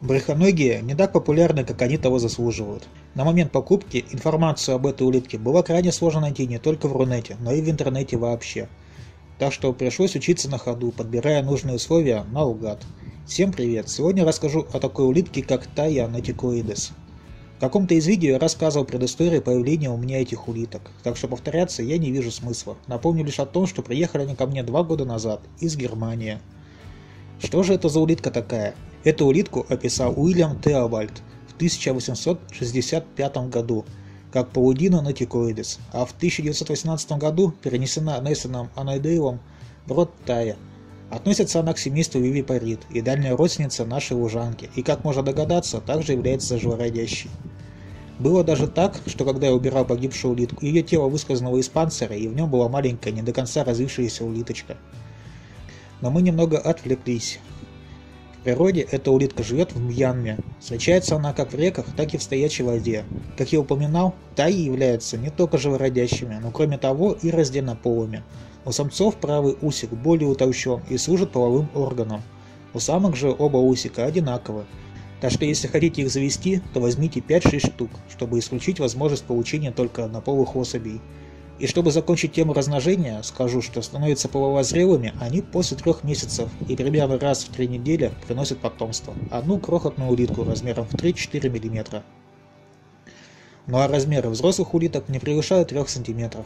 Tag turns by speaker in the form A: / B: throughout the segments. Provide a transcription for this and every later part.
A: Брехоногие не так популярны, как они того заслуживают. На момент покупки информацию об этой улитке было крайне сложно найти не только в Рунете, но и в интернете вообще. Так что пришлось учиться на ходу, подбирая нужные условия наугад. Всем привет! Сегодня расскажу о такой улитке, как Тая натикоидес. В каком-то из видео я рассказывал предысторию появления у меня этих улиток, так что повторяться я не вижу смысла. Напомню лишь о том, что приехали они ко мне два года назад, из Германии. Что же это за улитка такая? Эту улитку описал Уильям Теобальд в 1865 году как Паудина натикоидес, а в 1918 году перенесена Нельсоном Анайдейлом в род Тая. Относится она к семейству вивипарит и дальняя родственница нашей лужанки, и, как можно догадаться, также является живородящей. Было даже так, что когда я убирал погибшую улитку, ее тело выскользнуло из панциря, и в нем была маленькая, не до конца развившаяся улиточка. Но мы немного отвлеклись. В природе эта улитка живет в Мьянме. Встречается она как в реках, так и в стоячей воде. Как я упоминал, таи являются не только живородящими, но кроме того и раздельнополыми. У самцов правый усик более утолщен и служит половым органом. У самок же оба усика одинаковы. Так что если хотите их завести, то возьмите 5-6 штук, чтобы исключить возможность получения только однополых особей. И чтобы закончить тему размножения, скажу, что становятся половозрелыми они после трех месяцев и примерно раз в три недели приносят потомство. Одну крохотную улитку размером в 3-4 мм. Ну а размеры взрослых улиток не превышают 3 см.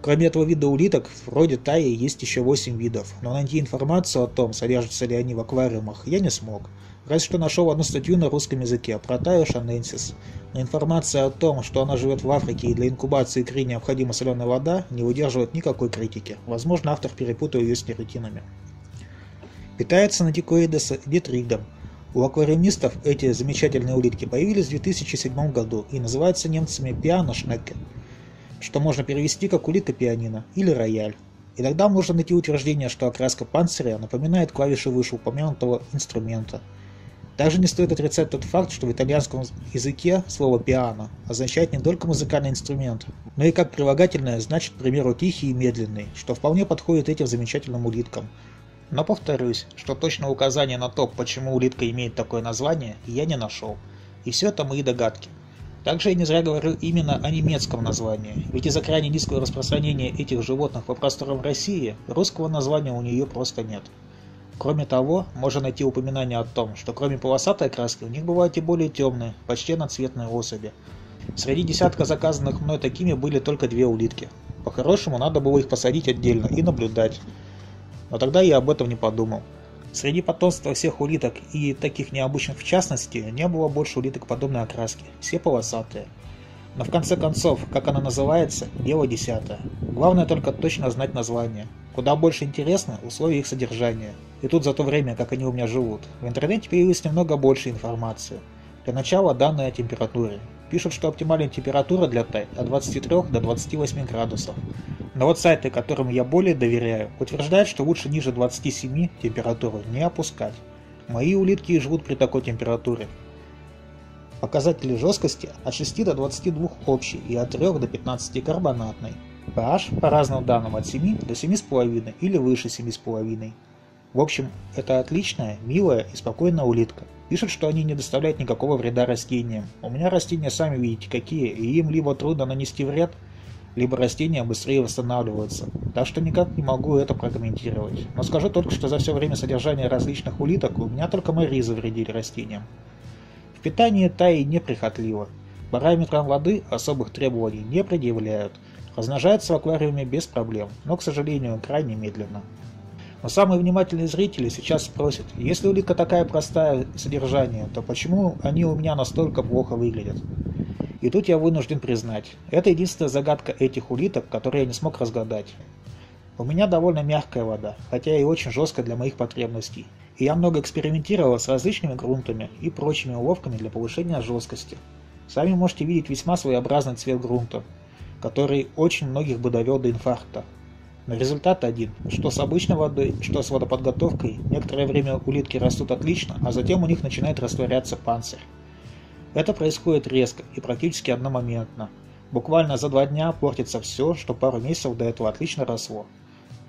A: Кроме этого вида улиток, вроде таи есть еще 8 видов, но найти информацию о том, содержатся ли они в аквариумах, я не смог. Разве что нашел одну статью на русском языке про Таю шаненсис, информация о том, что она живет в Африке и для инкубации икры необходима соленая вода, не выдерживает никакой критики. Возможно, автор перепутал ее с неритинами. Питается натикоидес детридом. У аквариумистов эти замечательные улитки появились в 2007 году и называются немцами пианошнекке, что можно перевести как улитка пианино или рояль. Иногда можно найти утверждение, что окраска панциря напоминает клавиши вышеупомянутого инструмента – также не стоит отрицать тот факт, что в итальянском языке слово «пиано» означает не только музыкальный инструмент, но и как прилагательное значит, к примеру, «тихий» и «медленный», что вполне подходит этим замечательным улиткам. Но повторюсь, что точного указания на то, почему улитка имеет такое название, я не нашел. И все это мои догадки. Также я не зря говорю именно о немецком названии, ведь из-за крайне низкого распространения этих животных по просторам России, русского названия у нее просто нет. Кроме того, можно найти упоминание о том, что кроме полосатой окраски у них бывают и более темные, почти одноцветные особи. Среди десятка заказанных мной такими были только две улитки. По-хорошему, надо было их посадить отдельно и наблюдать. Но тогда я об этом не подумал. Среди потомства всех улиток и таких необычных в частности, не было больше улиток подобной окраски, все полосатые. Но в конце концов, как она называется, дело десятое. Главное только точно знать название. Куда больше интересно условия их содержания. И тут за то время, как они у меня живут, в интернете появилось немного больше информации. Для начала данные о температуре. Пишут, что оптимальная температура для тай от 23 до 28 градусов. Но вот сайты, которым я более доверяю, утверждают, что лучше ниже 27 температуру не опускать. Мои улитки живут при такой температуре. Показатели жесткости от 6 до 22 общий и от 3 до 15 карбонатной. pH по разным данным от 7 до 7,5 или выше 7,5. В общем, это отличная, милая и спокойная улитка. Пишут, что они не доставляют никакого вреда растениям. У меня растения сами видите какие, и им либо трудно нанести вред, либо растения быстрее восстанавливаются. Так что никак не могу это прокомментировать. Но скажу только, что за все время содержания различных улиток у меня только моризы вредили растениям. В питании таи неприхотливо. Параметрам воды особых требований не предъявляют. Размножаются в аквариуме без проблем, но, к сожалению, крайне медленно. Но самые внимательные зрители сейчас спросят, если улитка такая простая содержание, то почему они у меня настолько плохо выглядят? И тут я вынужден признать, это единственная загадка этих улиток, которую я не смог разгадать. У меня довольно мягкая вода, хотя и очень жесткая для моих потребностей. И я много экспериментировал с различными грунтами и прочими уловками для повышения жесткости. Сами можете видеть весьма своеобразный цвет грунта, который очень многих бы довел до инфаркта. Но результат один, что с обычной водой, что с водоподготовкой, некоторое время улитки растут отлично, а затем у них начинает растворяться панцирь. Это происходит резко и практически одномоментно. Буквально за два дня портится все, что пару месяцев до этого отлично росло.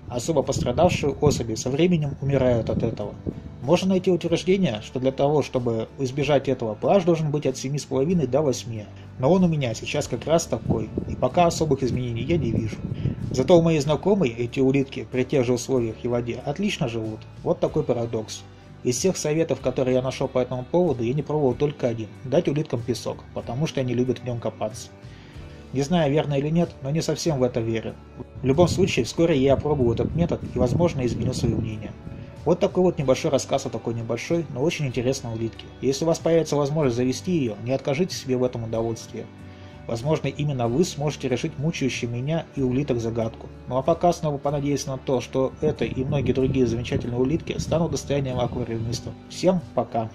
A: особо пострадавшие особи со временем умирают от этого. Можно найти утверждение, что для того, чтобы избежать этого, pH должен быть от 7,5 до 8. Но он у меня сейчас как раз такой, и пока особых изменений я не вижу. Зато у моей знакомой эти улитки при тех же условиях и воде отлично живут. Вот такой парадокс. Из всех советов, которые я нашел по этому поводу, я не пробовал только один – дать улиткам песок, потому что они любят в нем копаться. Не знаю, верно или нет, но не совсем в это верю. В любом случае, вскоре я опробую этот метод и, возможно, изменю свое мнение. Вот такой вот небольшой рассказ о такой небольшой, но очень интересной улитке. Если у вас появится возможность завести ее, не откажите себе в этом удовольствии. Возможно, именно вы сможете решить мучающую меня и улиток загадку. Ну а пока снова понадеюсь на то, что это и многие другие замечательные улитки станут достоянием аквариумистов. Всем пока!